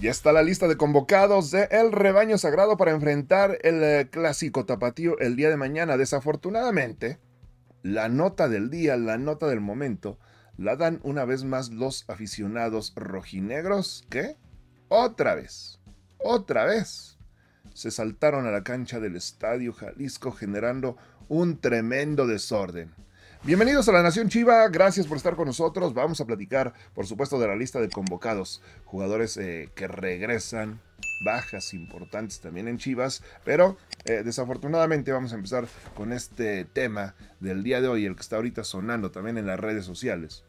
Ya está la lista de convocados de El Rebaño Sagrado para enfrentar el eh, clásico tapatío el día de mañana. Desafortunadamente, la nota del día, la nota del momento, la dan una vez más los aficionados rojinegros que, otra vez, otra vez, se saltaron a la cancha del Estadio Jalisco generando un tremendo desorden. Bienvenidos a la Nación Chiva, gracias por estar con nosotros. Vamos a platicar, por supuesto, de la lista de convocados, jugadores eh, que regresan, bajas importantes también en Chivas, pero eh, desafortunadamente vamos a empezar con este tema del día de hoy, el que está ahorita sonando también en las redes sociales.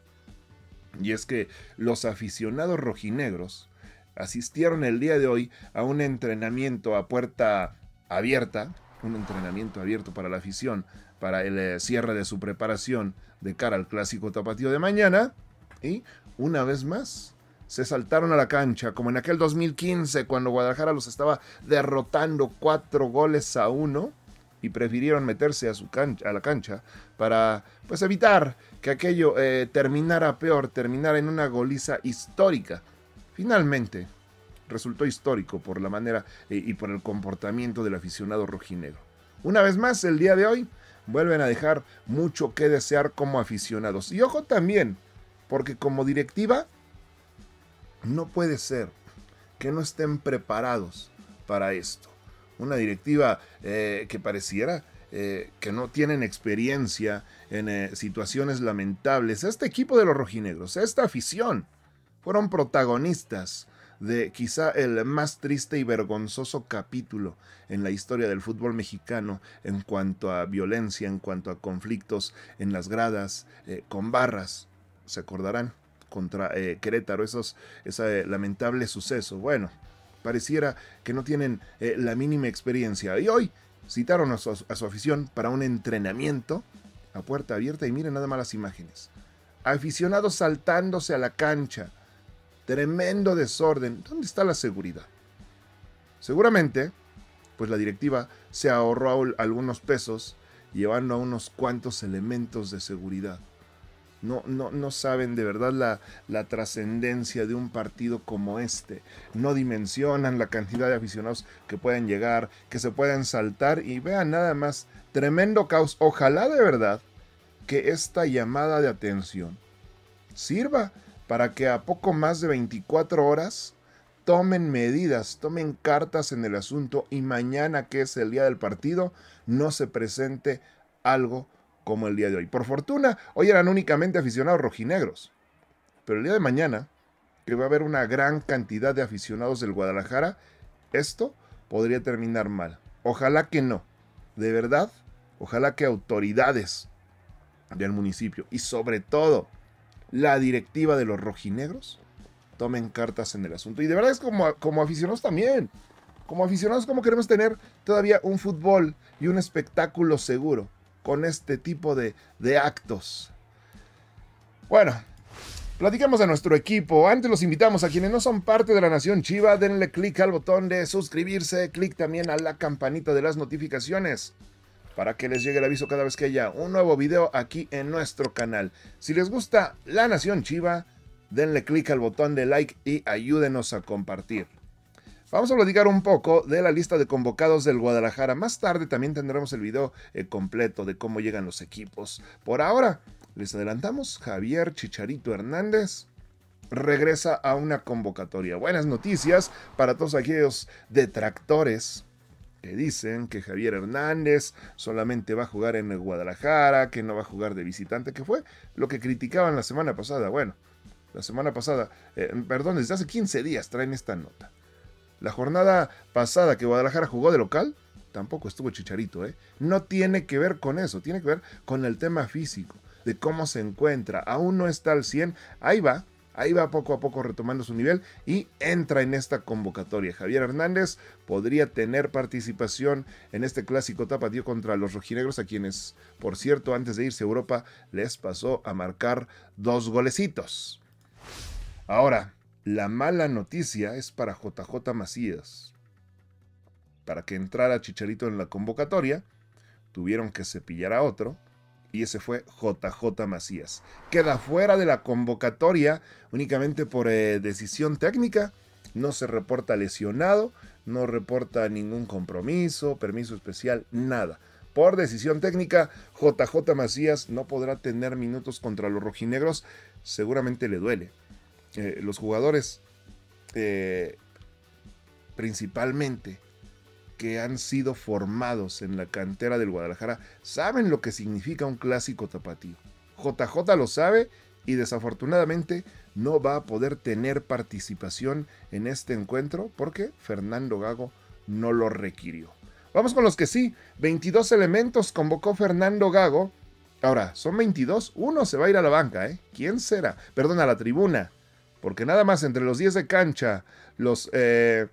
Y es que los aficionados rojinegros asistieron el día de hoy a un entrenamiento a puerta abierta, un entrenamiento abierto para la afición para el eh, cierre de su preparación de cara al clásico tapatío de mañana. Y una vez más se saltaron a la cancha, como en aquel 2015 cuando Guadalajara los estaba derrotando cuatro goles a uno y prefirieron meterse a, su cancha, a la cancha para pues evitar que aquello eh, terminara peor, terminara en una goliza histórica. Finalmente, resultó histórico por la manera eh, y por el comportamiento del aficionado rojinegro. Una vez más, el día de hoy, vuelven a dejar mucho que desear como aficionados. Y ojo también, porque como directiva, no puede ser que no estén preparados para esto. Una directiva eh, que pareciera eh, que no tienen experiencia en situaciones lamentables. Este equipo de los rojinegros, esta afición, fueron protagonistas de quizá el más triste y vergonzoso capítulo en la historia del fútbol mexicano en cuanto a violencia, en cuanto a conflictos en las gradas, eh, con barras, se acordarán, contra eh, Querétaro, esos, ese lamentable suceso. Bueno, pareciera que no tienen eh, la mínima experiencia. Y hoy citaron a su, a su afición para un entrenamiento a puerta abierta y miren nada más las imágenes. Aficionados saltándose a la cancha, Tremendo desorden. ¿Dónde está la seguridad? Seguramente, pues la directiva se ahorró algunos pesos llevando a unos cuantos elementos de seguridad. No, no, no saben de verdad la, la trascendencia de un partido como este. No dimensionan la cantidad de aficionados que pueden llegar, que se pueden saltar y vean nada más. Tremendo caos. Ojalá de verdad que esta llamada de atención sirva para que a poco más de 24 horas tomen medidas, tomen cartas en el asunto y mañana, que es el día del partido, no se presente algo como el día de hoy. Por fortuna, hoy eran únicamente aficionados rojinegros, pero el día de mañana, que va a haber una gran cantidad de aficionados del Guadalajara, esto podría terminar mal. Ojalá que no. De verdad, ojalá que autoridades del municipio y sobre todo la directiva de los rojinegros tomen cartas en el asunto. Y de verdad es como, como aficionados también. Como aficionados, como queremos tener todavía un fútbol y un espectáculo seguro con este tipo de, de actos. Bueno, Platicamos de nuestro equipo. Antes los invitamos a quienes no son parte de la Nación Chiva, denle clic al botón de suscribirse, clic también a la campanita de las notificaciones para que les llegue el aviso cada vez que haya un nuevo video aquí en nuestro canal. Si les gusta La Nación Chiva, denle clic al botón de like y ayúdenos a compartir. Vamos a platicar un poco de la lista de convocados del Guadalajara. Más tarde también tendremos el video eh, completo de cómo llegan los equipos. Por ahora, les adelantamos, Javier Chicharito Hernández regresa a una convocatoria. Buenas noticias para todos aquellos detractores que dicen que Javier Hernández solamente va a jugar en Guadalajara, que no va a jugar de visitante, que fue lo que criticaban la semana pasada. Bueno, la semana pasada, eh, perdón, desde hace 15 días traen esta nota. La jornada pasada que Guadalajara jugó de local, tampoco estuvo Chicharito, ¿eh? No tiene que ver con eso, tiene que ver con el tema físico, de cómo se encuentra. Aún no está al 100, ahí va, Ahí va poco a poco retomando su nivel y entra en esta convocatoria. Javier Hernández podría tener participación en este clásico tapatío contra los rojinegros, a quienes, por cierto, antes de irse a Europa, les pasó a marcar dos golecitos. Ahora, la mala noticia es para JJ Macías. Para que entrara Chicharito en la convocatoria, tuvieron que cepillar a otro y ese fue JJ Macías. Queda fuera de la convocatoria únicamente por eh, decisión técnica no se reporta lesionado, no reporta ningún compromiso, permiso especial, nada. Por decisión técnica, JJ Macías no podrá tener minutos contra los rojinegros, seguramente le duele. Eh, los jugadores, eh, principalmente, que han sido formados en la cantera del Guadalajara, saben lo que significa un clásico tapatío. JJ lo sabe y desafortunadamente no va a poder tener participación en este encuentro porque Fernando Gago no lo requirió. Vamos con los que sí. 22 elementos convocó Fernando Gago. Ahora, son 22. Uno se va a ir a la banca, ¿eh? ¿Quién será? Perdón, a la tribuna. Porque nada más entre los 10 de cancha, los... Eh,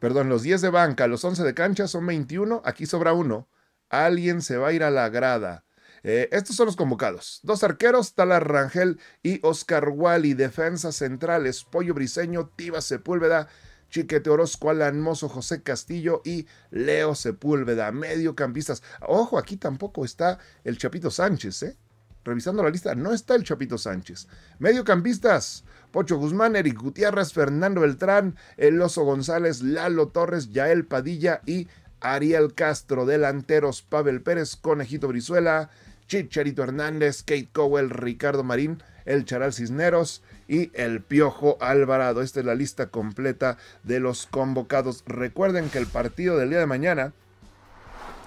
perdón, los 10 de banca, los 11 de cancha son 21. Aquí sobra uno. Alguien se va a ir a la grada. Eh, estos son los convocados. Dos arqueros, Tala Rangel y Oscar Wally. Defensas centrales, Pollo Briseño, Tiba Sepúlveda, Chiquete Orozco, Alan Mozo, José Castillo y Leo Sepúlveda. Mediocampistas. Ojo, aquí tampoco está el Chapito Sánchez, ¿eh? Revisando la lista, no está el Chapito Sánchez. Mediocampistas. Pocho Guzmán, Eric Gutiérrez, Fernando Beltrán, El Oso González, Lalo Torres, Yael Padilla y Ariel Castro. Delanteros, Pavel Pérez, Conejito Brizuela, Chicharito Hernández, Kate Cowell, Ricardo Marín, el Charal Cisneros y el Piojo Alvarado. Esta es la lista completa de los convocados. Recuerden que el partido del día de mañana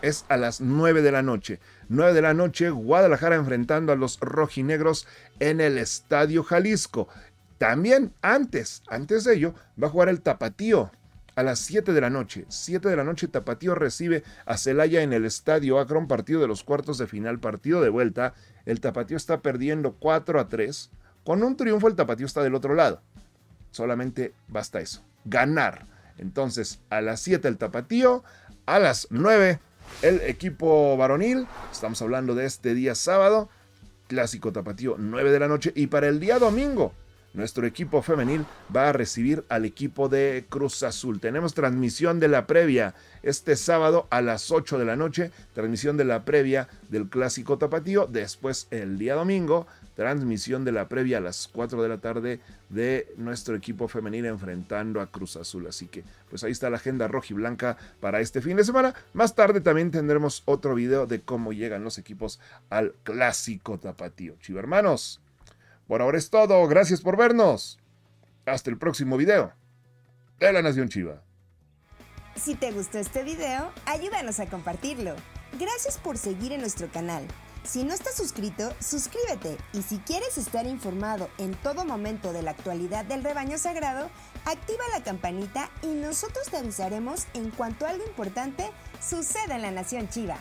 es a las 9 de la noche. 9 de la noche, Guadalajara enfrentando a los rojinegros en el Estadio Jalisco. También antes, antes de ello, va a jugar el Tapatío a las 7 de la noche. 7 de la noche Tapatío recibe a Celaya en el estadio Akron, partido de los cuartos de final, partido de vuelta. El Tapatío está perdiendo 4 a 3. Con un triunfo el Tapatío está del otro lado. Solamente basta eso, ganar. Entonces, a las 7 el Tapatío, a las 9 el equipo varonil. Estamos hablando de este día sábado. Clásico Tapatío, 9 de la noche. Y para el día domingo, nuestro equipo femenil va a recibir al equipo de Cruz Azul. Tenemos transmisión de la previa este sábado a las 8 de la noche, transmisión de la previa del clásico tapatío. Después el día domingo, transmisión de la previa a las 4 de la tarde de nuestro equipo femenil enfrentando a Cruz Azul. Así que pues ahí está la agenda roja y blanca para este fin de semana. Más tarde también tendremos otro video de cómo llegan los equipos al clásico tapatío. Chivo hermanos. Por ahora es todo, gracias por vernos. Hasta el próximo video de la Nación Chiva. Si te gustó este video, ayúdanos a compartirlo. Gracias por seguir en nuestro canal. Si no estás suscrito, suscríbete y si quieres estar informado en todo momento de la actualidad del rebaño sagrado, activa la campanita y nosotros te avisaremos en cuanto algo importante suceda en la Nación Chiva.